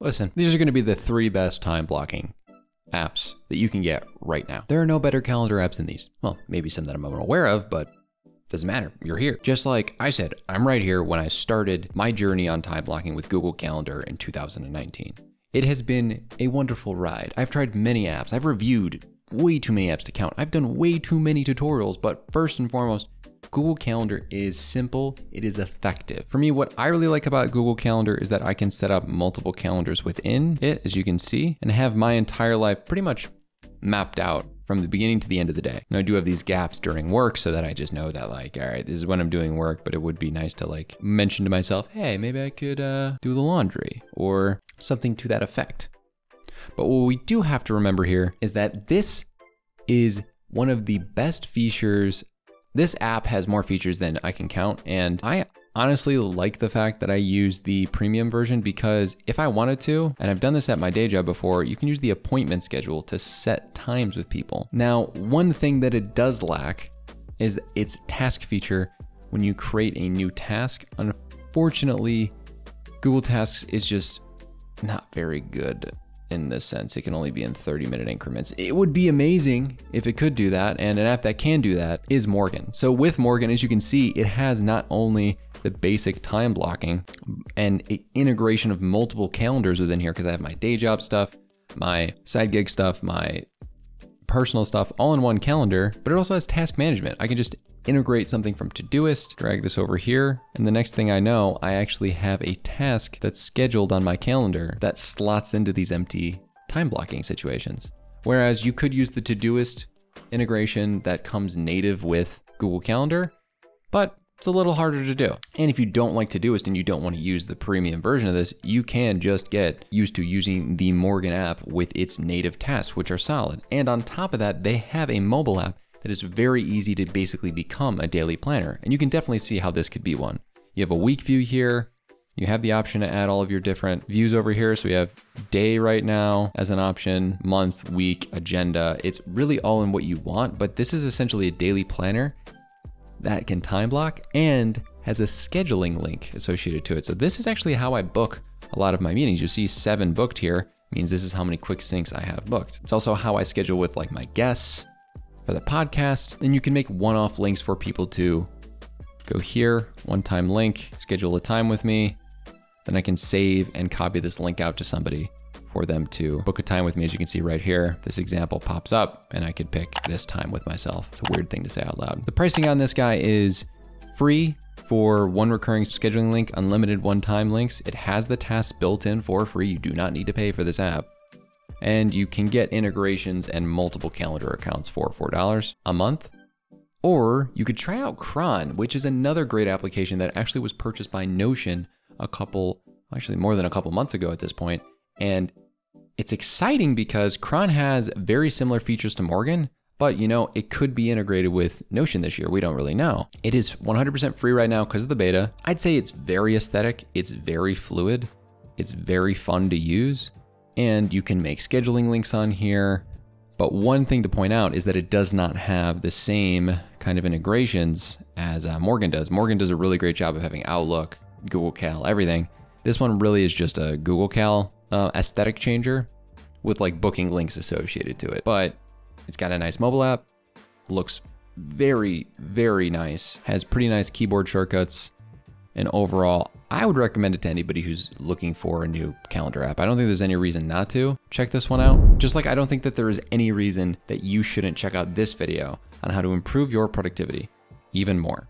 Listen, these are going to be the three best time blocking apps that you can get right now. There are no better calendar apps than these. Well, maybe some that I'm unaware of, but doesn't matter. You're here. Just like I said, I'm right here when I started my journey on time blocking with Google Calendar in 2019. It has been a wonderful ride. I've tried many apps. I've reviewed way too many apps to count. I've done way too many tutorials, but first and foremost, Google Calendar is simple, it is effective. For me, what I really like about Google Calendar is that I can set up multiple calendars within it, as you can see, and have my entire life pretty much mapped out from the beginning to the end of the day. Now I do have these gaps during work so that I just know that like, all right, this is when I'm doing work, but it would be nice to like mention to myself, hey, maybe I could uh, do the laundry or something to that effect. But what we do have to remember here is that this is one of the best features this app has more features than I can count, and I honestly like the fact that I use the premium version because if I wanted to, and I've done this at my day job before, you can use the appointment schedule to set times with people. Now, one thing that it does lack is its task feature when you create a new task. Unfortunately, Google Tasks is just not very good in this sense. It can only be in 30 minute increments. It would be amazing if it could do that, and an app that can do that is Morgen. So with Morgen, as you can see, it has not only the basic time blocking and integration of multiple calendars within here because I have my day job stuff, my side gig stuff, my personal stuff all in one calendar, but it also has task management. I can just integrate something from Todoist, drag this over here, and the next thing I know, I actually have a task that's scheduled on my calendar that slots into these empty time blocking situations. Whereas you could use the Todoist integration that comes native with Google Calendar, but it's a little harder to do. And if you don't like to do Todoist and you don't want to use the premium version of this, you can just get used to using the Morgen app with its native tasks, which are solid. And on top of that, they have a mobile app that is very easy to basically become a daily planner. And you can definitely see how this could be one. You have a week view here. You have the option to add all of your different views over here. So we have day right now as an option, month, week, agenda. It's really all in what you want, but this is essentially a daily planner that can time block and has a scheduling link associated to it. So this is actually how I book a lot of my meetings. You see seven booked here means this is how many quick syncs I have booked. It's also how I schedule with like my guests, for the podcast. Then you can make one off links for people to go here, one time link, schedule a time with me. Then I can save and copy this link out to somebody for them to book a time with me. As you can see right here, this example pops up and I could pick this time with myself. It's a weird thing to say out loud. The pricing on this guy is free for one recurring scheduling link, unlimited one time links. It has the tasks built in for free. You do not need to pay for this app and you can get integrations and multiple calendar accounts for $4 a month. Or you could try out Cron, which is another great application that actually was purchased by Notion a couple, actually more than a couple months ago at this point. And it's exciting because Cron has very similar features to Morgen, but you know, it could be integrated with Notion this year. We don't really know. It is 100% free right now because of the beta. I'd say it's very aesthetic, it's very fluid, it's very fun to use and you can make scheduling links on here. But one thing to point out is that it does not have the same kind of integrations as uh, Morgen does. Morgen does a really great job of having Outlook, Google Cal, everything. This one really is just a Google Cal uh, aesthetic changer with like booking links associated to it. But it's got a nice mobile app, looks very, very nice, has pretty nice keyboard shortcuts, and overall, I would recommend it to anybody who's looking for a new calendar app. I don't think there's any reason not to check this one out. Just like I don't think that there is any reason that you shouldn't check out this video on how to improve your productivity even more.